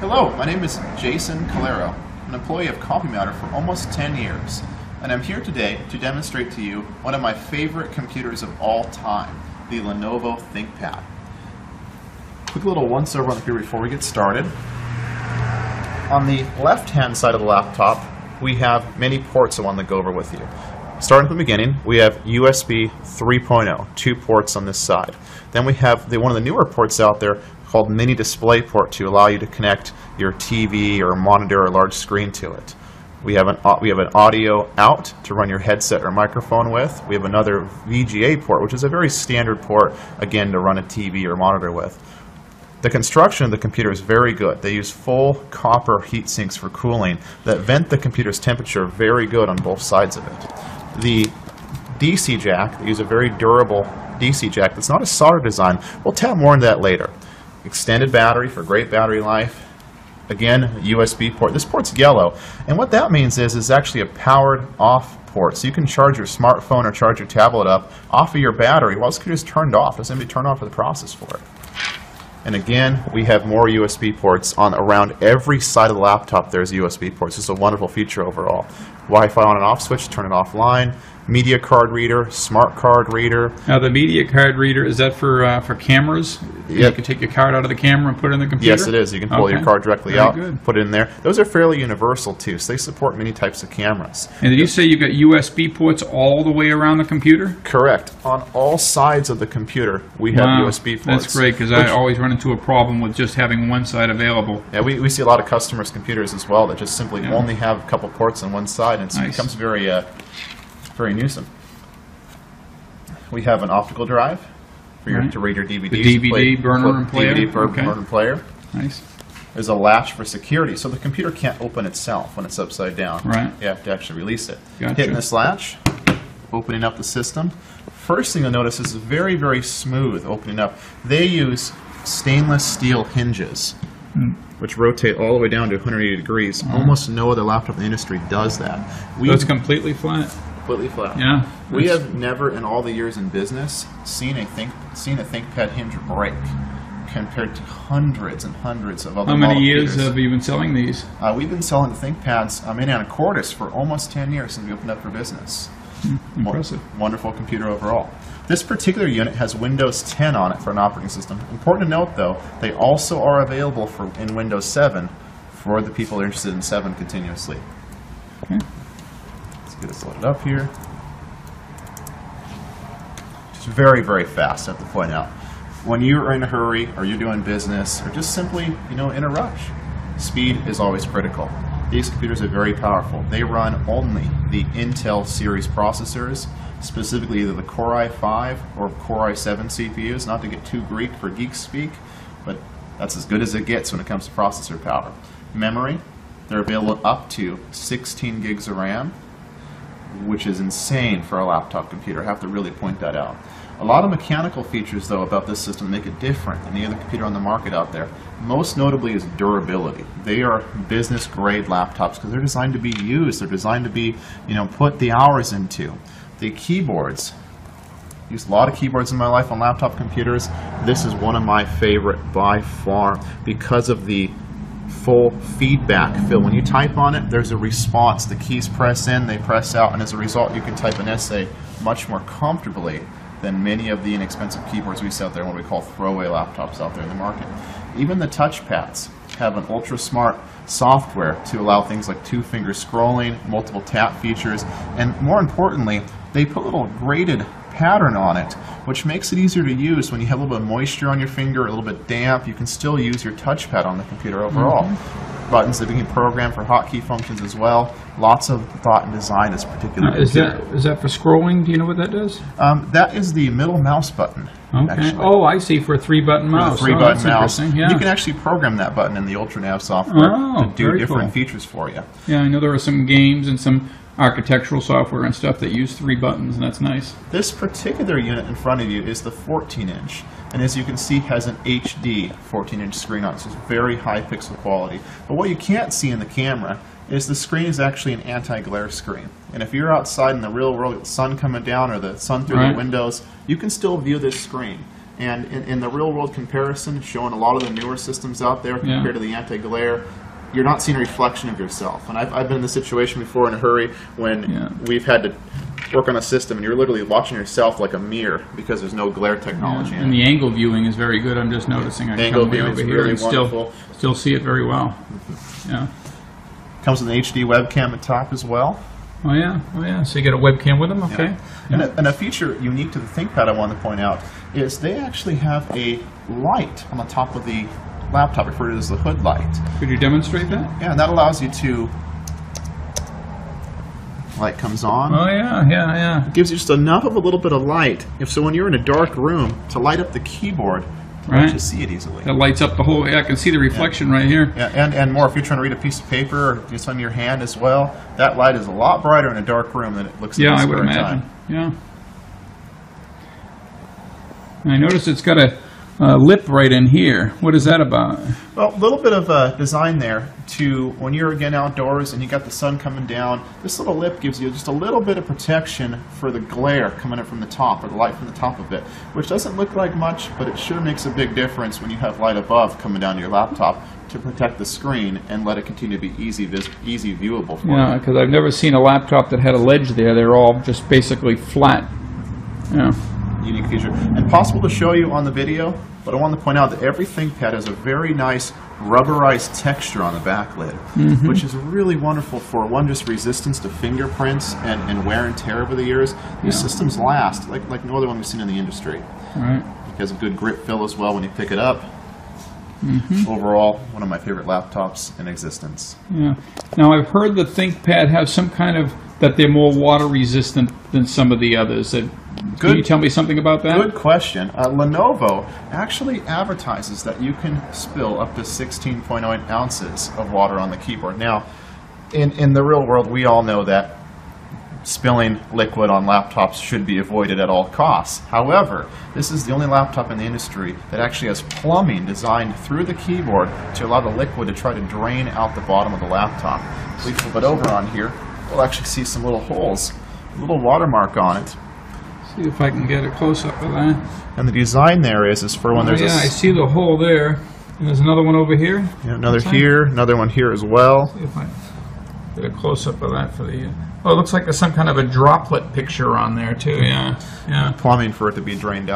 Hello, my name is Jason Callero, an employee of CompuMatter for almost 10 years, and I'm here today to demonstrate to you one of my favorite computers of all time, the Lenovo ThinkPad. Quick little once over on the before we get started. On the left-hand side of the laptop, we have many ports I want to go over with you. Starting from the beginning, we have USB 3.0, two ports on this side. Then we have the, one of the newer ports out there called Mini Display Port to allow you to connect your TV or monitor or large screen to it. We have an we have an audio out to run your headset or microphone with. We have another VGA port, which is a very standard port, again, to run a TV or monitor with. The construction of the computer is very good. They use full copper heat sinks for cooling that vent the computer's temperature very good on both sides of it. The DC jack, they use a very durable DC jack that's not a solder design. We'll tap more into that later. Extended battery for great battery life. Again, USB port. This port's yellow, and what that means is it's actually a powered off port. So you can charge your smartphone or charge your tablet up off of your battery while the computer's turned off. It's going to be turned off for the process for it. And again, we have more USB ports on around every side of the laptop. There's USB ports. It's a wonderful feature overall. Wi-Fi on and off switch, turn it offline. Media card reader, smart card reader. Now the media card reader is that for uh, for cameras? You can take your card out of the camera and put it in the computer. Yes, it is. You can pull your card directly Very out, good. put it in there. Those are fairly universal too, so they support many types of cameras. And did you say you've got USB ports all the way around the computer? Correct. On all sides of the computer, we have Wow, USB ports. That's great because I always run into a problem with just having one side available. Yeah, we, we see a lot of customers' computers as well that just simply Yeah. only have a couple ports on one side, and it Nice. becomes very, uh, very nuisance. We have an optical drive for your, Right. to read your DVDs. DVD play- burner flip and player? DVD bur- Okay. burner and player. Nice. There's a latch for security, so the computer can't open itself when it's upside down. Right. You have to actually release it. Gotcha. Hitting this latch, opening up the system. First thing you'll notice is very, very smooth opening up. They use stainless steel hinges, Hmm. which rotate all the way down to 180 degrees. Almost no other laptop in the industry does that. We So it's completely flat. Completely flat. Yeah. We have never, in all the years in business, seen a think seen a ThinkPad hinge break compared to hundreds and hundreds of other How many years have you been selling these? Uh, we've been selling the ThinkPads um, in Anacortes for almost 10 years since we opened up for business. Wo- Impressive. Wonderful computer overall. This particular unit has Windows 10 on it for an operating system. Important to note, though, they also are available for in Windows 7 for the people interested in 7 continuously. Okay. Get this loaded up here. Just very, very fast, I have to point out. When you're in a hurry, or you're doing business, or just simply, you know, in a rush, speed is always critical. These computers are very powerful. They run only the Intel series processors, specifically either the Core i5 or Core i7 CPUs, not to get too Greek for geek speak, but that's as good as it gets when it comes to processor power. Memory, they're available up to 16 gigs of RAM, which is insane for a laptop computer. I have to really point that out. A lot of mechanical features, though, about this system make it different than any other computer on the market out there. Most notably is durability. They are business grade laptops because they're designed to be used. They're designed to be, you know, put the hours into. The keyboards, used a lot of keyboards in my life on laptop computers. This is one of my favorite by far because of the full feedback fill. When you type on it, there's a response. The keys press in, they press out, and as a result, you can type an essay much more comfortably than many of the inexpensive keyboards we see out there, what we call throwaway laptops out there in the market. Even the touchpads have an ultra smart software to allow things like two finger scrolling, multiple tap features, and more importantly, they put little graded pattern on it, which makes it easier to use when you have a little bit of moisture on your finger, a little bit damp. You can still use your touchpad on the computer overall. Buttons that we can program for hotkey functions as well. Lots of thought and design this particular Now, is that is that for scrolling? Do you know what that does? Um, that is the middle mouse button. Okay. actually. Oh, I see. For a three button For the mouse. three oh, mouse. Yeah. You can actually program that button in the UltraNav software Oh, to do different cool. features for you. yeah, I know there are some games and some architectural software and stuff that use three buttons, and that's nice. This particular unit in front of you is the 14 inch, and as you can see has an HD 14 inch screen on it, so it's very high pixel quality. But what you can't see in the camera is the screen is actually an anti-glare screen. And if you're outside in the real world, with the sun coming down or the sun through Right. the windows, you can still view this screen. And in, in the real world comparison, showing a lot of the newer systems out there Yeah. compared to the anti glare, you're not seeing a reflection of yourself. And I've, I've been in the situation before in a hurry when Yeah. we've had to work on a system and you're literally watching yourself like a mirror because there's no glare technology And in it. the angle viewing is very good. I'm just noticing. I Angle viewing over is here really and still wonderful. still see it very well. Mm-hmm. Yeah. Comes with an HD webcam at top as well. Oh yeah. Oh yeah. So you get a webcam with them. Okay. And, a, and a feature unique to the ThinkPad I want to point out is they actually have a light on the top of the laptop, referred to as the hood light. Could you demonstrate that? Yeah, that allows you to. Light comes on. Oh yeah. Yeah. Yeah. It gives you just enough of a little bit of light. If so, when you're in a dark room, to light up the keyboard, Right. actually see it easily. That lights up the whole. Yeah, I can see the reflection right here. Yeah, and, and more, if you're trying to read a piece of paper or just on your hand as well, that light is a lot brighter in a dark room than it looks in Yeah, the I would imagine. time. Yeah. And I notice it's got a, a lip right in here. What is that about? Well, a little bit of uh, design there to when you're again outdoors and you got the sun coming down. This little lip gives you just a little bit of protection for the glare coming in from the top or the light from the top of it, which doesn't look like much, but it sure makes a big difference when you have light above coming down to your laptop to protect the screen and let it continue to be easy, vis- easy viewable for Yeah, because I've never seen a laptop that had a ledge there. They're all just basically flat. Yeah. Unique feature. And possible to show you on the video, but I want to point out that every ThinkPad has a very nice rubberized texture on the back lid, mm-hmm. which is really wonderful for one, just resistance to fingerprints and, and wear and tear over the years. These Yeah. systems last like, like no other one we've seen in the industry. All right. It has a good grip fill as well when you pick it up. Mm-hmm. Overall, one of my favorite laptops in existence. Yeah. Now I've heard the ThinkPad have some kind of that they're more water resistant than some of the others. That, Can you tell me something about that? Good question. Uh, Lenovo actually advertises that you can spill up to 16.9 ounces of water on the keyboard. Now, in, in the real world, we all know that spilling liquid on laptops should be avoided at all costs. However, this is the only laptop in the industry that actually has plumbing designed through the keyboard to allow the liquid to try to drain out the bottom of the laptop. We flip it over on here, we'll actually see some little holes, a little watermark on it. See if I can get a close up of that. And the design there is, is for when Oh, there's a yeah, I see the hole there. And there's another one over here. Yeah, another here, another one here as well. See if I get a close up of that for the. Oh, it looks like there's some kind of a droplet picture on there too. Yeah, yeah. Plumbing for it to be drained out.